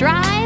try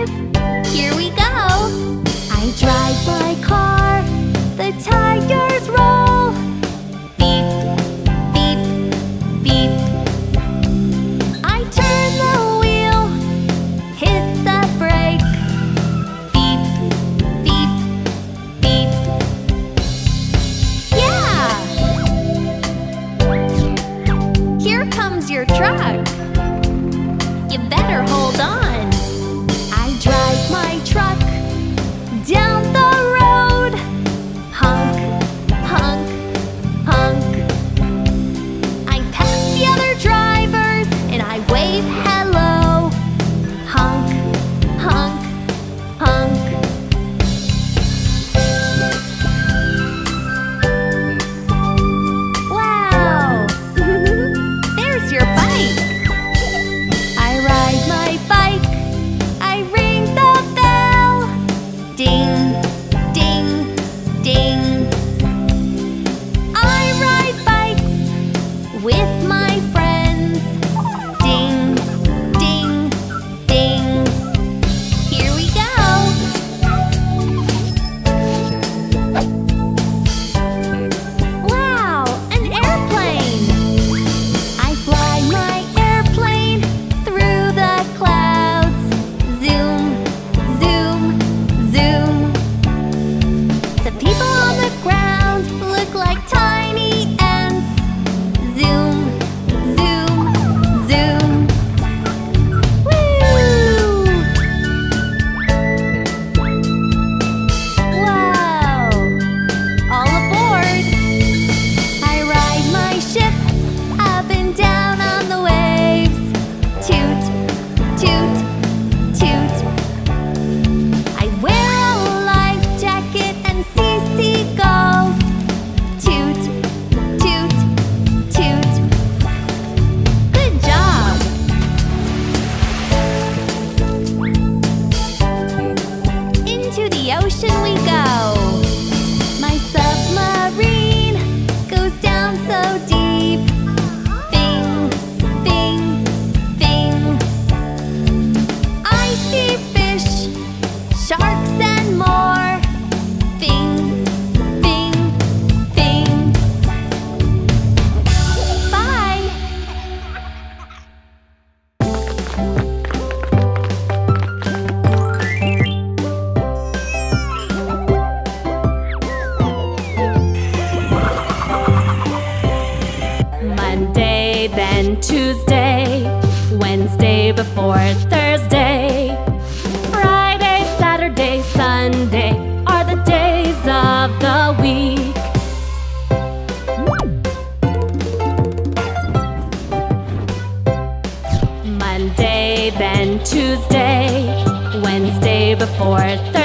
before.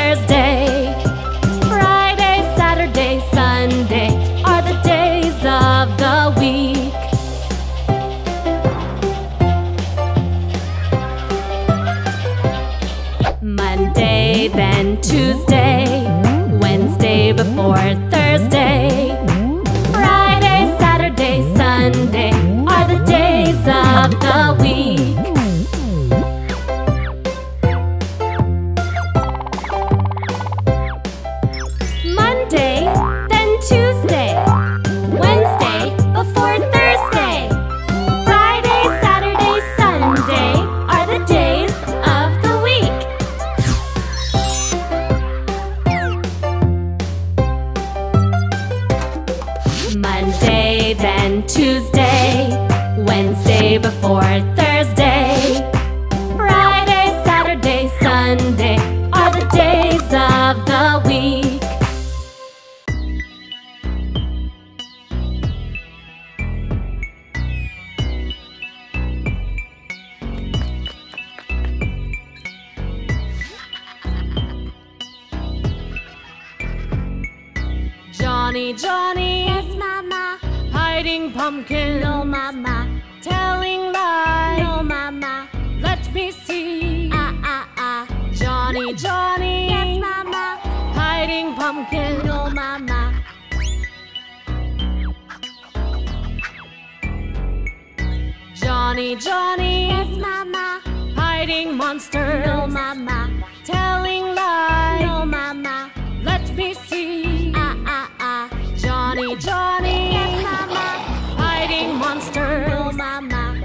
Tuesday, Wednesday before Johnny, Johnny. Yes, Mama. Hiding monster. No, Mama. Telling lies. No, Mama. Let me see. Ah, ah, ah. Johnny, Johnny. Yes, Mama. Hiding monster. No, Mama.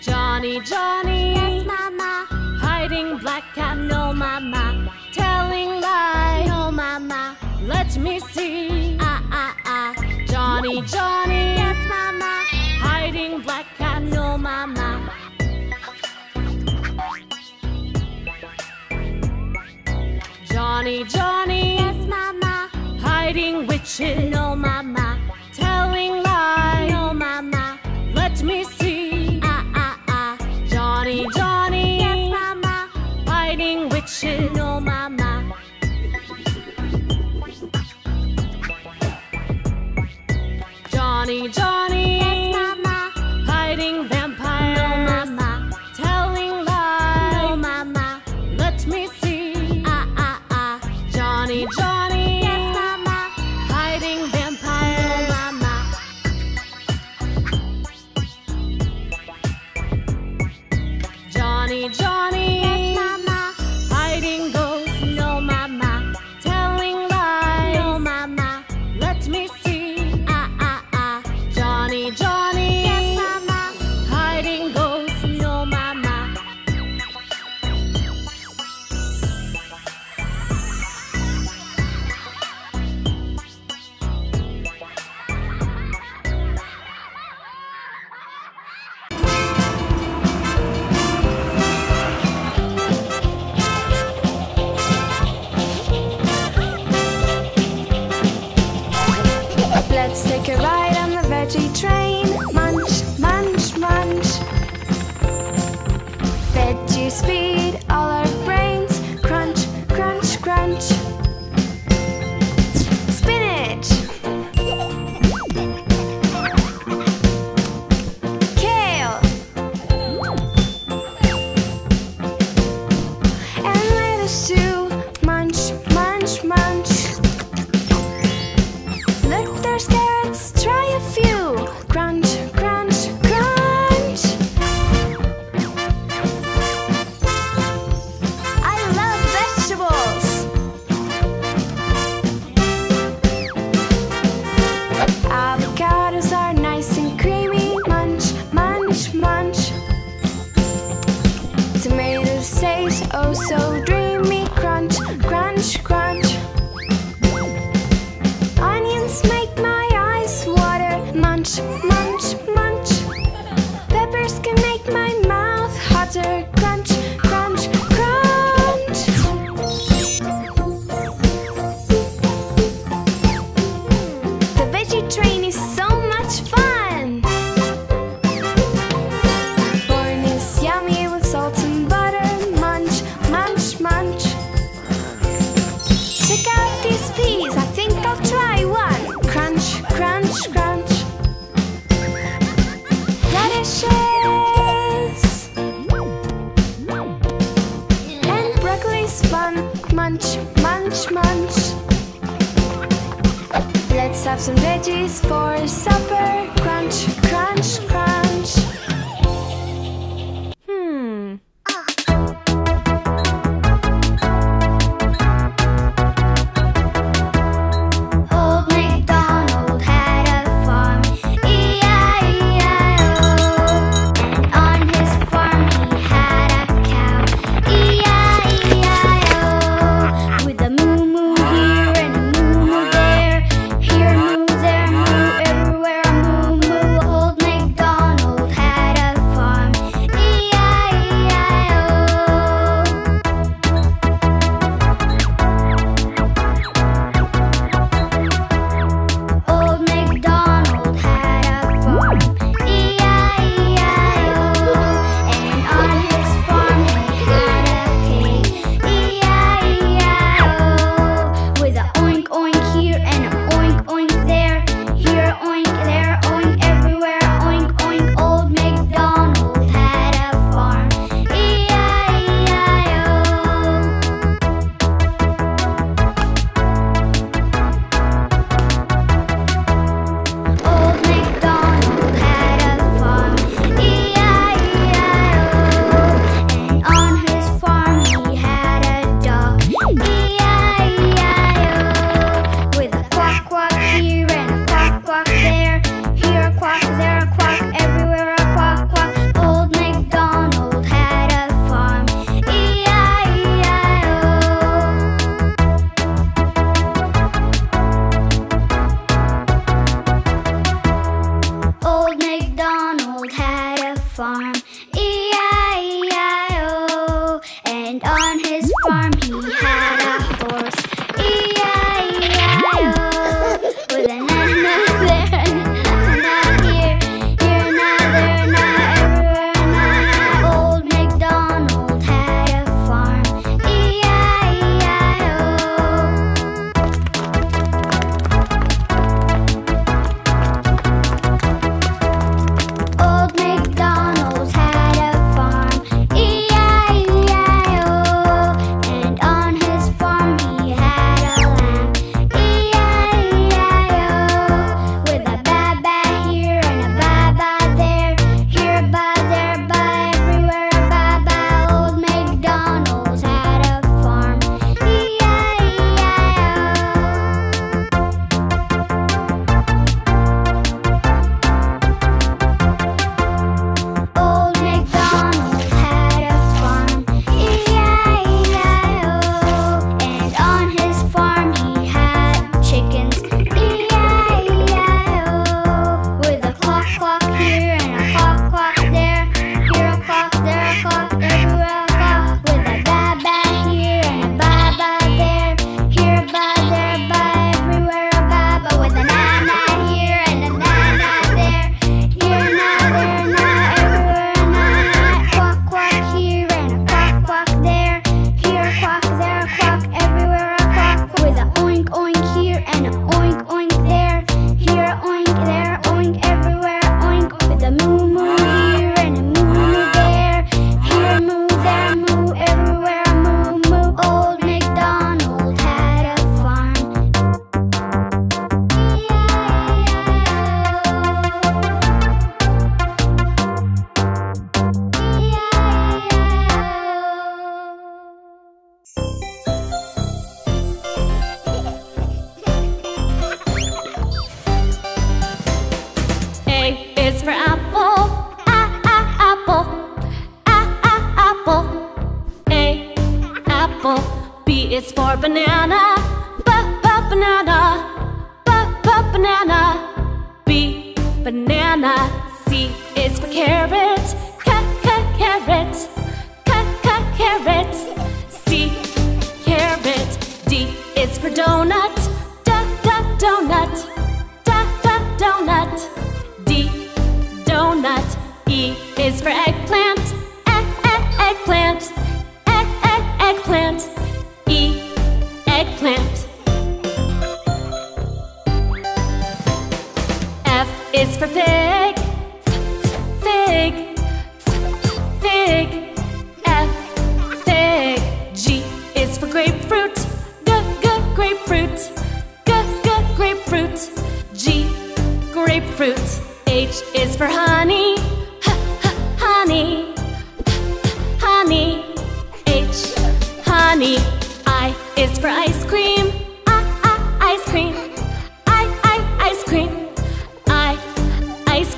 Johnny, Johnny. Yes, Mama. Hiding black cat. No, Mama. Telling lies. No, Mama. Let me see. Johnny. Yes, Mama. Hiding black cat, No, Mama. Johnny, Johnny. Yes, Mama. Hiding witches. No, Mama. donut, da da donut. D donut. E is for eggplant, egg egg eggplant.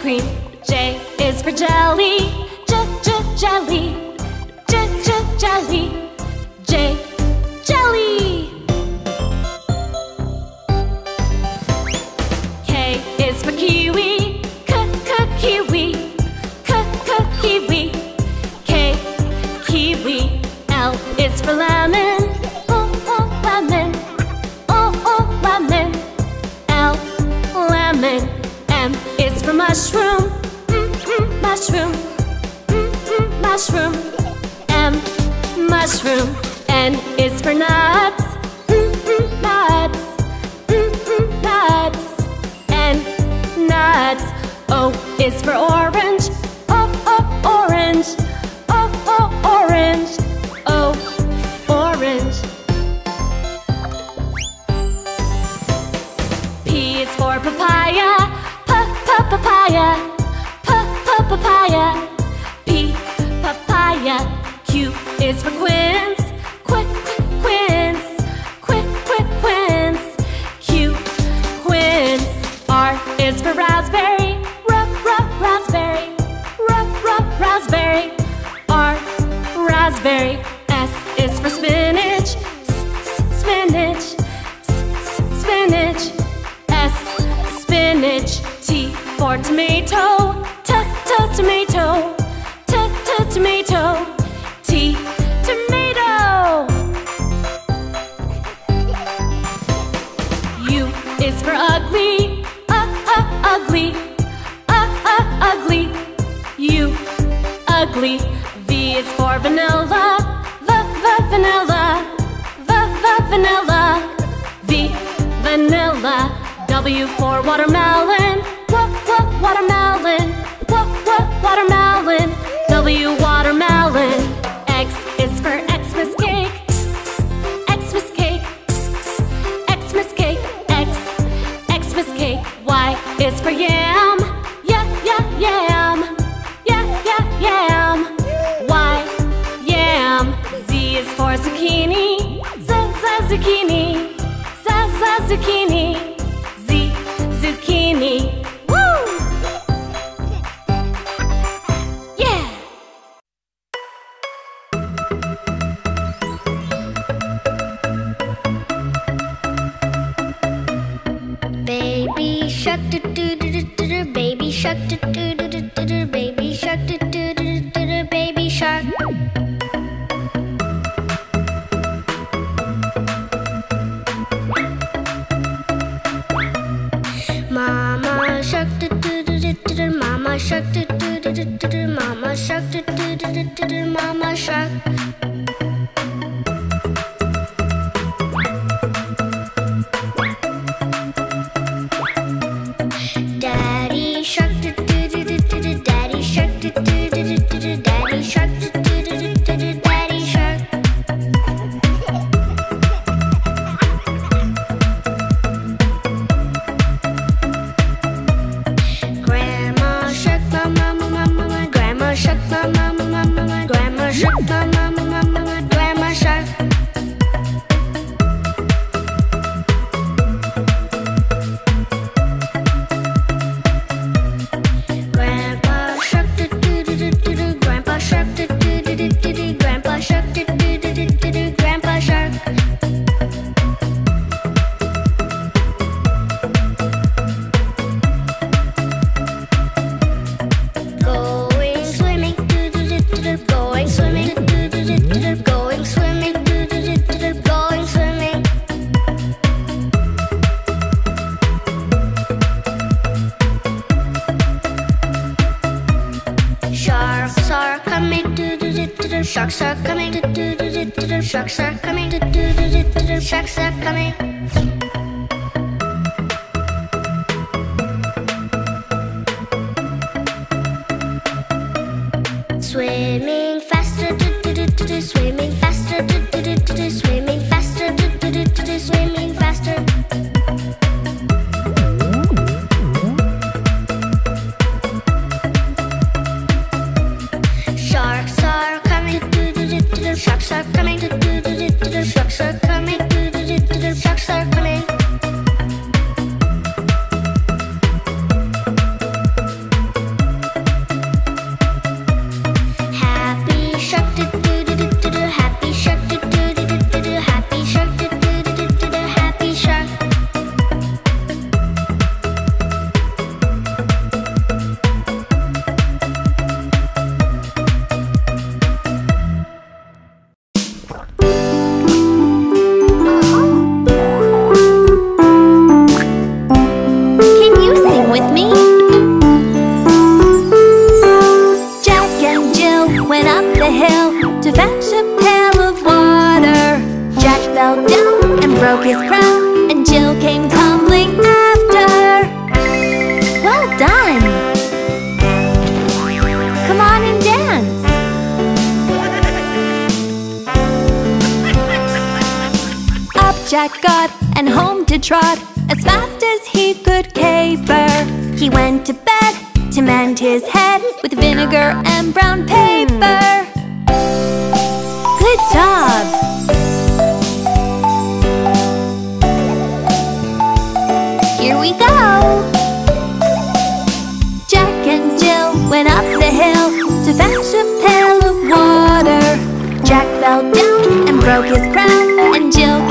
cream. J is for jelly. J j jelly. J j jelly. J jelly. K is for kiwi. K k kiwi. K k kiwi. K kiwi. L is for lemon. mushroom, mm -mm, mushroom, mm mushroom, M. Mushroom, N is for nuts, nuts, nuts, N. Nuts, O is for orange. ugly. V is for vanilla, v, v, vanilla, v, v, vanilla, V, vanilla. W for watermelon, w, w, watermelon, w, w, watermelon, W, watermelon. X is for zucchini. Daddy shark. Sharks are coming. Sharks are coming. Jack got and home to trot as fast as he could caper. He went to bed to mend his head with vinegar and brown paper. Good job! Here we go! Jack and Jill went up the hill to fetch a pail of water. Jack fell down and broke his crown, and Jill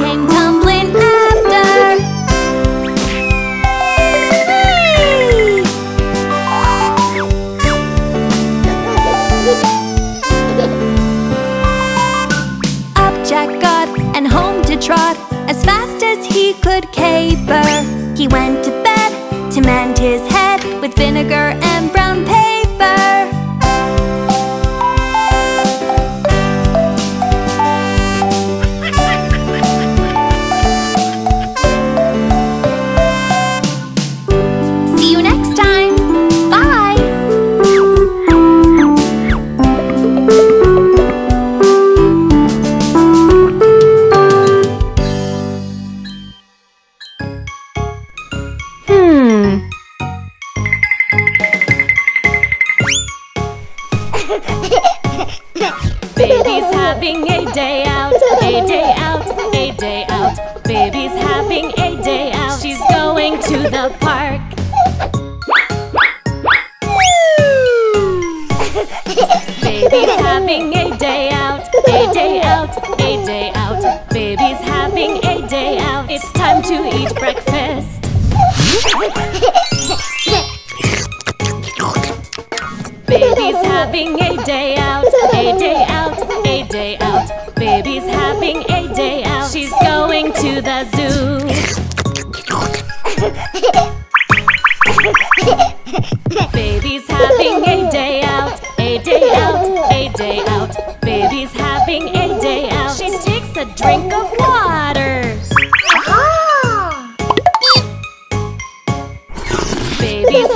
Jack got and home to trot as fast as he could caper. He went to bed to mend his head with vinegar and brown paper. The park. Baby's having a day out, a day out, a day out. Baby's having a day out. It's time to eat breakfast. Baby's having a day out, a day out, a day out. Baby's having a day out. She's going to the zoo.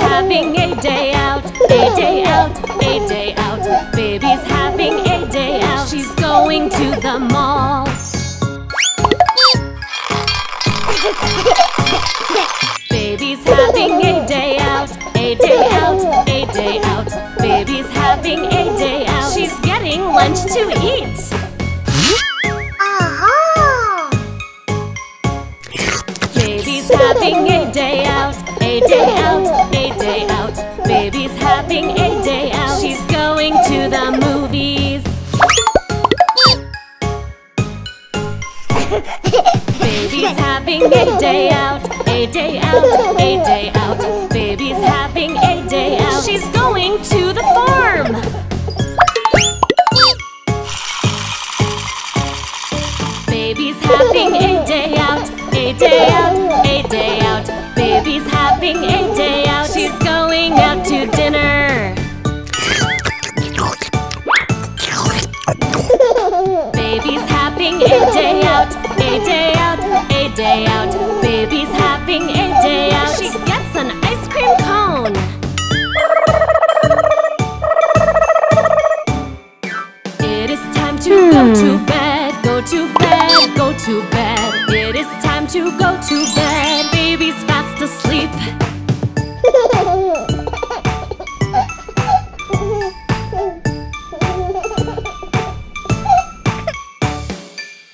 Having a day out, a day out, a day out. Baby's having a day out. She's going to the mall. Having a day out, a day out, a day out. Baby's having a day out. She's going to the farm. Baby's having a day out, a day out, a day out. Baby's having a day out. She's going out to dinner.